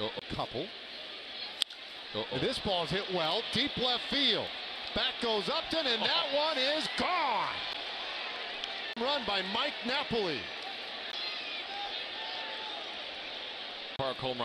a couple. And this ball's hit well, deep left field. Back goes Upton, and that one is gone. Run by Mike Napoli. Park home run.